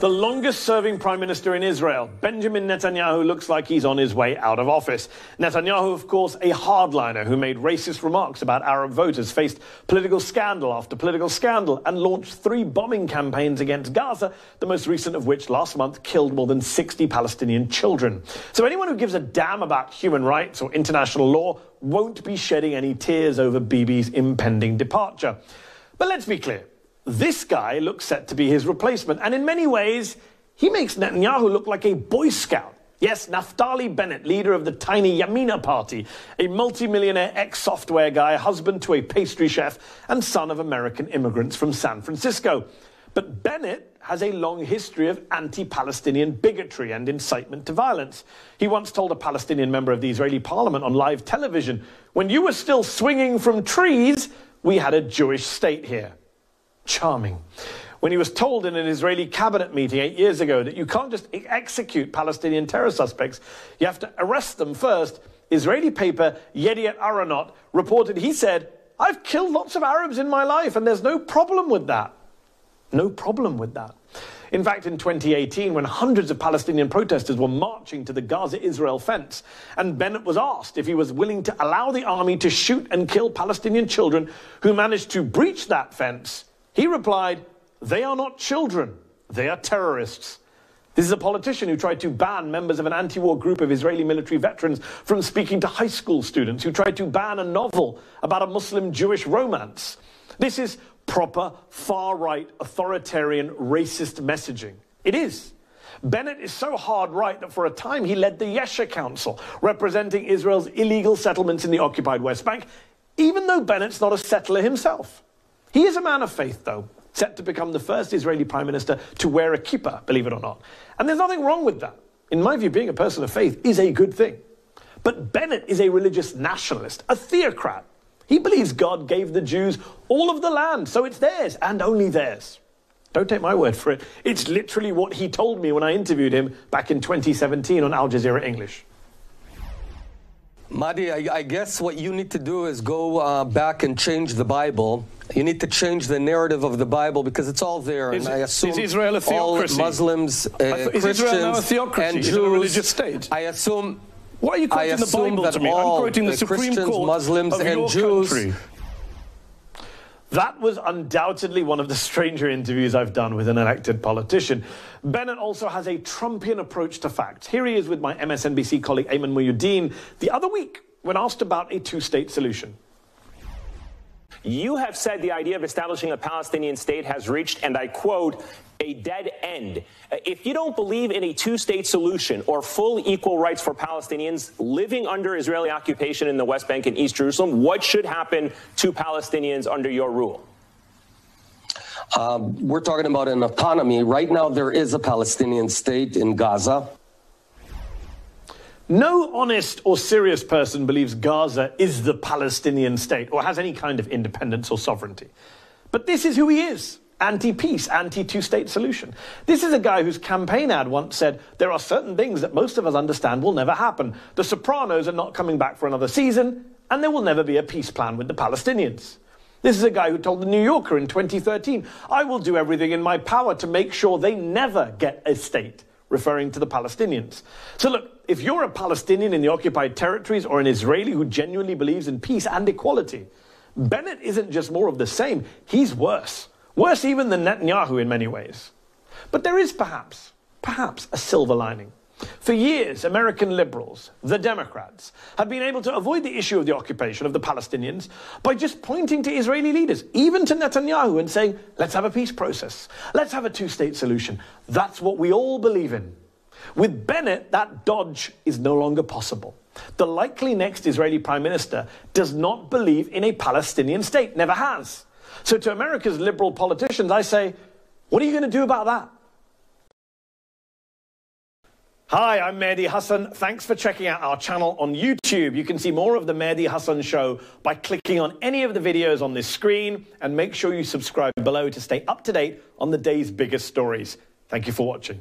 The longest serving prime minister in Israel, Benjamin Netanyahu, looks like he's on his way out of office. Netanyahu, of course, a hardliner who made racist remarks about Arab voters, faced political scandal after political scandal, and launched three bombing campaigns against Gaza, the most recent of which last month killed more than 60 Palestinian children. So anyone who gives a damn about human rights or international law won't be shedding any tears over Bibi's impending departure. But let's be clear. This guy looks set to be his replacement, and in many ways, he makes Netanyahu look like a Boy Scout. Yes, Naftali Bennett, leader of the tiny Yamina party, a multimillionaire ex software guy, husband to a pastry chef, and son of American immigrants from San Francisco. But Bennett has a long history of anti Palestinian bigotry and incitement to violence. He once told a Palestinian member of the Israeli parliament on live television when you were still swinging from trees, we had a Jewish state here charming. When he was told in an Israeli cabinet meeting eight years ago that you can't just execute Palestinian terror suspects, you have to arrest them first, Israeli paper Yediot Aharonot reported he said, I've killed lots of Arabs in my life and there's no problem with that. No problem with that. In fact, in 2018, when hundreds of Palestinian protesters were marching to the Gaza Israel fence, and Bennett was asked if he was willing to allow the army to shoot and kill Palestinian children who managed to breach that fence, he replied, They are not children, they are terrorists. This is a politician who tried to ban members of an anti war group of Israeli military veterans from speaking to high school students, who tried to ban a novel about a Muslim Jewish romance. This is proper far right, authoritarian, racist messaging. It is. Bennett is so hard right that for a time he led the Yesha Council, representing Israel's illegal settlements in the occupied West Bank, even though Bennett's not a settler himself. He is a man of faith, though, set to become the first Israeli prime minister to wear a kippah, believe it or not. And there's nothing wrong with that. In my view, being a person of faith is a good thing. But Bennett is a religious nationalist, a theocrat. He believes God gave the Jews all of the land, so it's theirs and only theirs. Don't take my word for it. It's literally what he told me when I interviewed him back in 2017 on Al Jazeera English. Mehdi, I, I, guess what you need to do is go uh, back and change the Bible. You need to change the narrative of the Bible because it's all there. Is, and I assume is Israel a theocracy? all Muslims, uh, is Christians, Israel now a theocracy? and Is it a religious state? I assume. Why are you I quoting the Bible that to me? all I'm quoting the, the Supreme Christians, Court Muslims, of and your Jews. country. That was undoubtedly one of the stranger interviews I've done with an elected politician. Bennett also has a Trumpian approach to facts. Here he is with my MSNBC colleague Ayman Mohyeldin the other week when asked about a two state solution. You have said the idea of establishing a Palestinian state has reached, and I quote, a dead end. If you don't believe in a two state solution or full equal rights for Palestinians living under Israeli occupation in the West Bank and East Jerusalem, what should happen to Palestinians under your rule? Um, we're talking about an autonomy. Right now, there is a Palestinian state in Gaza. No honest or serious person believes Gaza is the Palestinian state or has any kind of independence or sovereignty. But this is who he is anti peace, anti two state solution. This is a guy whose campaign ad once said there are certain things that most of us understand will never happen. The Sopranos are not coming back for another season, and there will never be a peace plan with the Palestinians. This is a guy who told the New Yorker in 2013, I will do everything in my power to make sure they never get a state referring to the Palestinians. So, look, if you're a Palestinian in the occupied territories or an Israeli who genuinely believes in peace and equality, Bennett isn't just more of the same, he's worse. Worse even than Netanyahu in many ways. But there is perhaps, perhaps a silver lining. For years, American liberals, the Democrats, have been able to avoid the issue of the occupation of the Palestinians by just pointing to Israeli leaders, even to Netanyahu, and saying, let's have a peace process. Let's have a two state solution. That's what we all believe in. With Bennett, that dodge is no longer possible. The likely next Israeli prime minister does not believe in a Palestinian state, never has. So to America's liberal politicians, I say, what are you going to do about that? Hi, I'm Mehdi Hasan. Thanks for checking out our channel on YouTube. You can see more of the Mehdi Hasan Show by clicking on any of the videos on this screen and make sure you subscribe below to stay up to date on the day's biggest stories. Thank you for watching.